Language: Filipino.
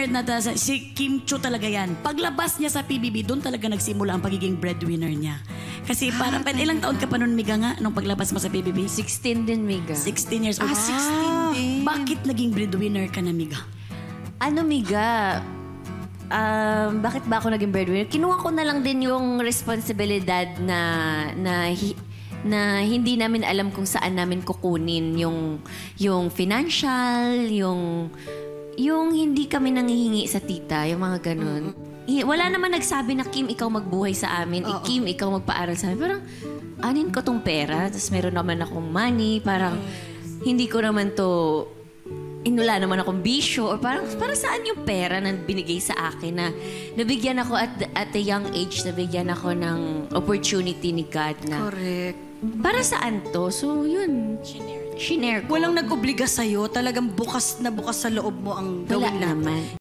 breadwinner na ta- si Kim Chu talaga yan. Paglabas niya sa PBB, doon talaga nagsimula ang pagiging breadwinner niya. Kasi parang, pa, ilang taon ka pa nun, Miga nga, nung paglabas mo sa PBB? 16 din, Miga. 16 years old. Ah, 16 din. Bakit naging breadwinner ka na, Miga? Ano, Miga? Um, bakit ba ako naging breadwinner? Kinuha ko na lang din yung responsibilidad na na na hindi namin alam kung saan namin kukunin yung yung financial, yung yung hindi kami nangihingi sa tita, yung mga ganun. I- Wala naman nagsabi na Kim, ikaw magbuhay sa amin. Eh, Kim, ikaw magpaaral sa amin. Parang, anin ko tong pera. Tapos meron naman akong money. Parang, hindi ko naman to inula naman akong bisyo or parang para saan yung pera na binigay sa akin na nabigyan ako at at a young age nabigyan ako ng opportunity ni God na Correct. Para saan to? So yun. Shinare ko Walang nag-obliga sa'yo. Talagang bukas na bukas sa loob mo ang wala gawin naman